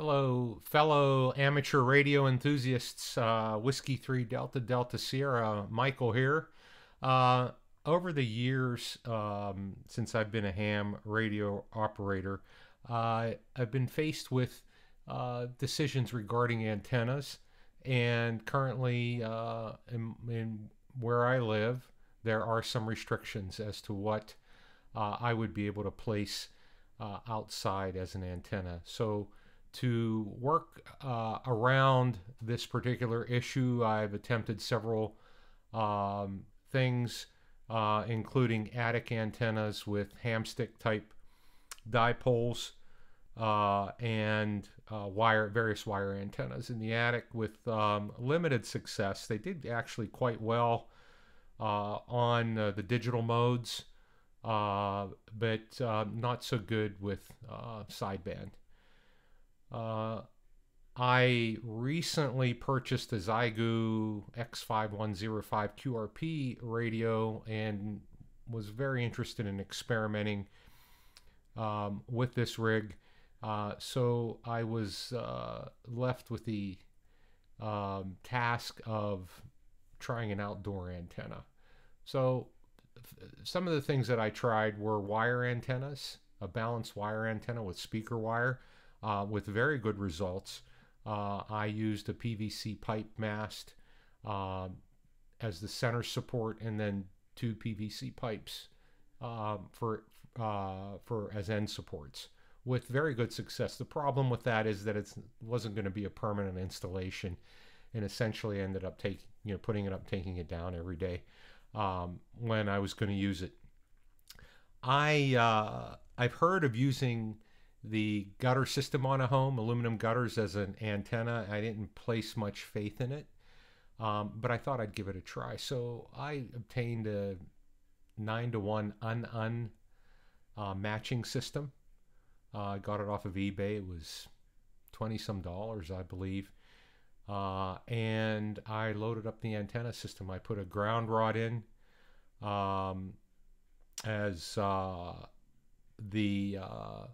Hello, fellow amateur radio enthusiasts. Uh, Whiskey 3 Delta Delta Sierra, Michael here. Uh, over the years, um, since I've been a ham radio operator, uh, I've been faced with uh, decisions regarding antennas. And currently, uh, in, in, where I live, there are some restrictions as to what uh, I would be able to place outside as an antenna. So, to work uh, around this particular issue, I've attempted several um, things, uh, including attic antennas with hamstick type dipoles uh, and uh, wire various wire antennas in the attic with um, limited success. They did actually quite well uh, on uh, the digital modes, but not so good with sideband. Uh, I recently purchased a Xiegu X5105 QRP radio and was very interested in experimenting um, with this rig. Uh, so I was uh, left with the um, task of trying an outdoor antenna. So some of the things that I tried were wire antennas, a balanced wire antenna with speaker wire uh, with very good results. Uh, I used a PVC pipe mast uh, as the center support and then two PVC pipes um, for, uh, for as end supports with very good success. The problem with that is that it wasn't going to be a permanent installation and essentially ended up taking, you know, putting it up, taking it down every day um, when I was going to use it. I, uh, I've heard of using the gutter system on a home, aluminum gutters as an antenna. I didn't place much faith in it, um, but I thought I'd give it a try. So I obtained a nine to one unun uh, matching system. Uh, I got it off of eBay. It was twenty some dollars, I believe. Uh, and I loaded up the antenna system. I put a ground rod in um, as uh, the uh,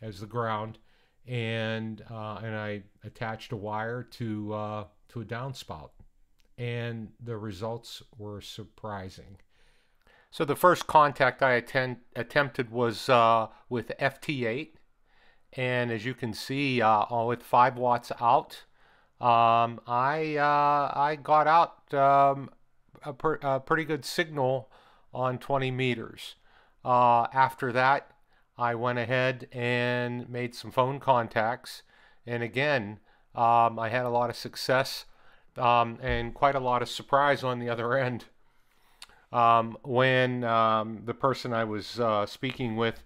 as the ground, and uh, and I attached a wire to uh, to a downspout, and the results were surprising. So the first contact I attend, attempted was uh, with FT8, and as you can see, uh, with five watts out, um, I uh, I got out um, a, per, a, pretty good signal on 20 meters. Uh, after that, I went ahead and made some phone contacts. And again, um, I had a lot of success um, and quite a lot of surprise on the other end. Um, when um, the person I was uh, speaking with,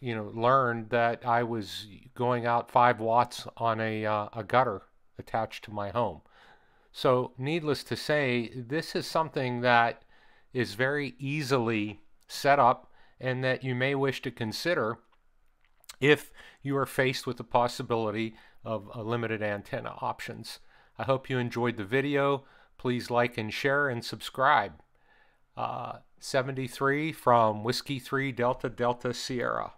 you know, learned that I was going out five watts on a, uh, a gutter attached to my home. So, needless to say, this is something that is very easily set up and that you may wish to consider if you are faced with the possibility of limited antenna options. I hope you enjoyed the video. Please like and share and subscribe. Uh, 73 from Whiskey 3 Delta Delta Sierra.